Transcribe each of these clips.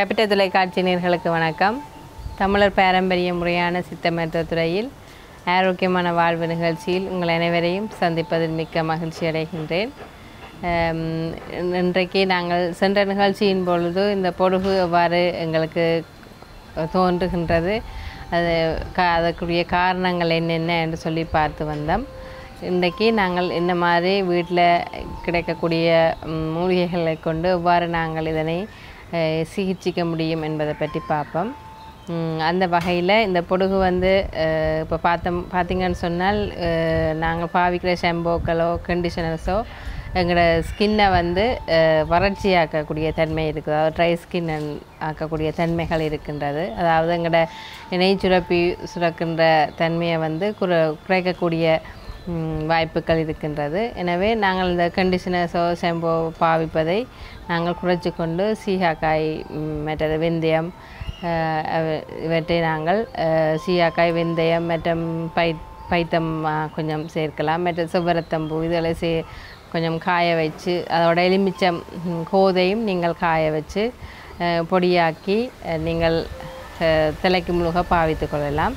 Capital தொலைக்காட்சி நேர்களுக்கு வணக்கம். தமிழர் பாரம்பரிய முறையான சித்த மருத்துவத்துறையில் ஆரோக்கியமான வாழ்வு நிகழ்ச்சியில் உங்கள் அனைவரையும் சந்திப்பதில் மிக்க மகிழ்ச்சி அடைகின்றேன். இன்றைக்கு நாங்கள் சென்ற நிகழ்ச்சியின் பொழுது இந்த பொடுகு எவ்வாறு எங்களுக்கு தோன்றுகின்றது அது கா அதற்குரிய காரணங்கள் என்னென்ன என்று சொல்லி பார்த்து வந்தோம். இன்றைக்கு நாங்கள் இந்த மாதிரி வீட்டில் கிடைக்கக்கூடிய மூலிகைகளை கொண்டு எவ்வாறு நாங்கள் இதனை சிகிச்சிக்க முடியும் என்பதை பற்றி பார்ப்போம். அந்த வகையில் இந்த பொடுகு வந்து இப்போ பார்த்தோம் பார்த்தீங்கன்னு சொன்னால் நாங்கள் பாவிக்கிற ஷாம்போக்களோ கண்டிஷனர்ஸோ எங்களோட ஸ்கின்னை வந்து வறட்சியாக்கக்கூடிய தன்மை இருக்குது. அதாவது ட்ரை ஸ்கின் ஆக்கக்கூடிய தன்மைகள் இருக்கின்றது. அதாவது எங்களோட இணை சுரப்பி சுரக்கின்ற தன்மையை வந்து குறை குறைக்கக்கூடிய வாய்ப்புகள் இருக்கின்றது. எனவே நாங்கள் இந்த கண்டிஷனர்ஸோ ஷாம்போ பாவிப்பதை நாங்கள் குறைச்சி கொண்டு சீகாக்காய் மற்றது வெந்தயம் இவற்றை நாங்கள் அஹ், சீயாக்காய் வெந்தயம் மற்றும் பை பைத்தம் கொஞ்சம் சேர்க்கலாம். மற்ற செவ்வரத்தம்பூ இதெல்லாம் சே கொஞ்சம் காய வச்சு அதோட எலுமிச்சம் கோதையும் நீங்கள் காய வச்சு பொடியாக்கி நீங்கள் தலைக்கு முழுக பாவித்து கொள்ளலாம்.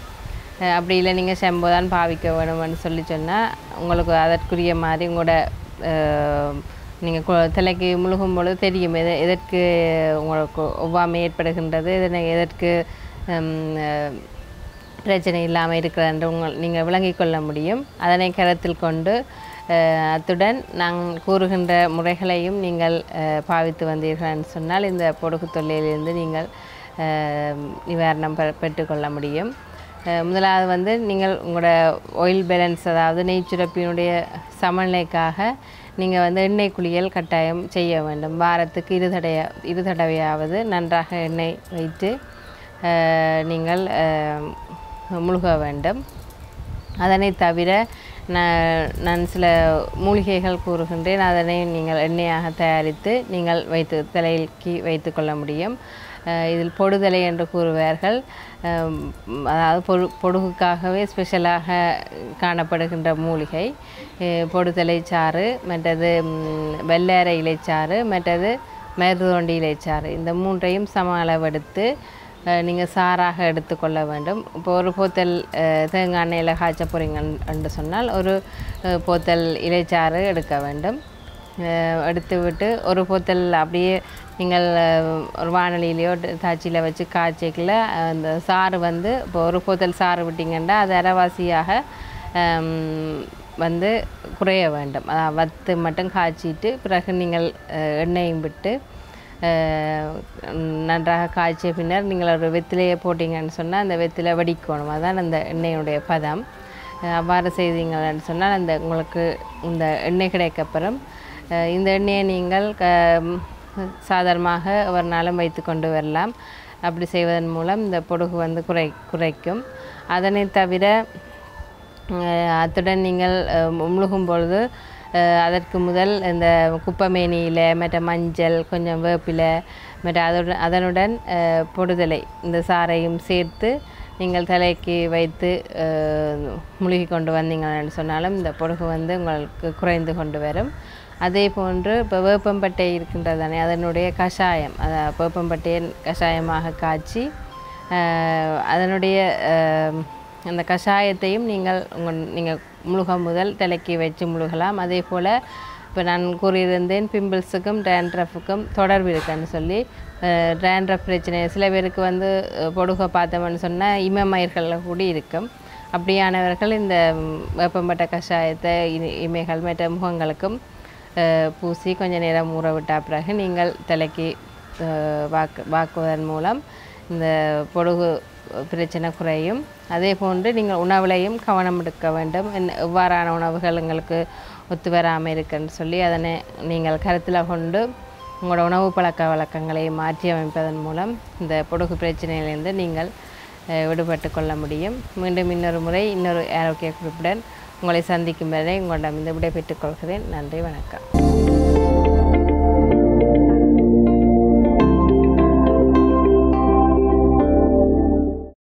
அப்படி இல்லை நீங்கள் செம்பு தான் பாவிக்க வேணும்னு சொல்லி சொன்னால் உங்களுக்கு அதற்குரிய மாதிரி உங்களோட நீங்கள் தலைக்கு முழுகும் பொழுது தெரியும் எது எதற்கு உங்களுக்கு ஒவ்வாமை ஏற்படுகின்றது இதனை எதற்கு பிரச்சனை இல்லாமல் இருக்கிறது என்று உங்கள் நீங்கள் விளங்கிக் கொள்ள முடியும். அதனை கருத்தில் கொண்டு அத்துடன் நாங்கள் கூறுகின்ற முறைகளையும் நீங்கள் பாவித்து வந்தீர்கள் சொன்னால் இந்த பொடுகு தொல்லையிலிருந்து நீங்கள் நிவாரணம் பெ பெற்றுக்கொள்ள முடியும். முதலாவது வந்து நீங்கள் உங்களோட ஆயில் பேலன்ஸ் அதாவது நெய்ச்சுரப்பினுடைய சமநிலைக்காக நீங்கள் வந்து எண்ணெய் குளியல் கட்டாயம் செய்ய வேண்டும். வாரத்துக்கு இரு தடைய இரு தடவையாவது நன்றாக எண்ணெய் வைத்து நீங்கள் முழுக வேண்டும். அதனை தவிர நான் நான் சில மூலிகைகள் கூறுகின்றேன். அதனை நீங்கள் எண்ணெயாக தயாரித்து நீங்கள் வைத்து தலைக்கு வைத்து கொள்ள முடியும். இதில் பொடுதலை என்று கூறுவார்கள். அதாவது பொடு பொடுகுக்காகவே ஸ்பெஷலாக காணப்படுகின்ற மூலிகை. பொடுதலை சாறு மற்றது வெள்ளேரை இலைச்சாறு மற்றது மருதோண்டி இலைச்சாறு. இந்த மூன்றையும் சம அளவெடுத்து நீங்கள் சாராக எடுத்துக்கொள்ள வேண்டும். இப்போ ஒரு போத்தல் தேங்காய் எண்ணெயில் காய்ச்ச போகிறீங்கன்னு சொன்னால் ஒரு போத்தல் இலைச்சாறு எடுக்க வேண்டும். எடுத்து விட்டு ஒரு போத்தல் அப்படியே நீங்கள் ஒரு வானொலியிலையோ தாச்சியில் வச்சு காய்ச்சிக்கல அந்த சாறு வந்து இப்போ ஒரு போத்தல் சாறு விட்டிங்கன்னா அது அரைவாசியாக வந்து குறைய வேண்டும். வத்து மட்டும் காய்ச்சிட்டு பிறகு நீங்கள் எண்ணெயும் விட்டு நன்றாக காய்ச்சிய பின்னர் நீங்கள் ஒரு வெத்திலையை போட்டிங்கன்னு சொன்னால் அந்த வெத்திலை வடிக்கணும். அதான் அந்த எண்ணெயுடைய பதம். அவ்வாறு செய்தீங்கன்னு சொன்னால் அந்த உங்களுக்கு இந்த எண்ணெய் கிடைக்கப்புறம். இந்த எண்ணெயை நீங்கள் க சாதாரணமாக ஒரு நாளும் வைத்து கொண்டு வரலாம். அப்படி செய்வதன் மூலம் இந்த பொடுகு வந்து குறை குறைக்கும். அதனை தவிர அத்துடன் நீங்கள் முழுகும் பொழுது அதற்கு முதல் இந்த குப்பமேனியில் மற்ற மஞ்சள் கொஞ்சம் வேப்பிலை மற்ற அதனுடன் அதனுடன் பொடுதலை இந்த சாறையும் சேர்த்து நீங்கள் தலைக்கு வைத்து முழுகி கொண்டு வந்தீங்கன்னு சொன்னாலும் இந்த பொடுகு வந்து உங்களுக்கு குறைந்து கொண்டு வரும். அதே போன்று இப்போ வேப்பம்பட்டை இருக்கின்றது தானே அதனுடைய கஷாயம் அதை வேப்பம்பட்டையை கஷாயமாக காய்ச்சி அதனுடைய அந்த கஷாயத்தையும் நீங்கள் உங்கள் நீங்கள் முழுக முதல் தலைக்கு வச்சு முழுகலாம். அதே போல் இப்போ நான் கூறியிருந்தேன் பிம்பிள்ஸுக்கும் டேண்ட்ரஃபுக்கும் தொடர்பு இருக்குன்னு சொல்லி. டேண்ட்ரஃப் பிரச்சனை சில பேருக்கு வந்து பொடுக பொடுகை பார்த்தோம்னு சொன்னால் இமமயிர்களில் கூடி இருக்கும். அப்படியானவர்கள் இந்த ம், வேப்பம்பட்ட கஷாயத்தை இமைகள் மற்ற முகங்களுக்கும் பூசி கொஞ்ச நேரம் ஊற விட்ட பிறகு நீங்கள் தலைக்கு வாக்கு வாக்குவதன் மூலம் இந்த பொடுகு பிரச்சனை குறையும். அதே போன்று நீங்கள் உணவுலையும் கவனம் எடுக்க வேண்டும். எவ்வாறான உணவுகள் உங்களுக்கு ஒத்து வராமல் இருக்குன்னு சொல்லி அதனை நீங்கள் கருத்தில் கொண்டு உங்களோட உணவு பழக்க வழக்கங்களை மாற்றி அமைப்பதன் மூலம் இந்த பொடுகு பிரச்சனையிலிருந்து நீங்கள் விடுபட்டு கொள்ள முடியும். மீண்டும் இன்னொரு முறை இன்னொரு ஆரோக்கிய குறிப்புடன் உங்களை சந்திக்கும் வரை உங்களிடம் இந்த விடைபெற்றுக் கொள்கிறேன். நன்றி வணக்கம்.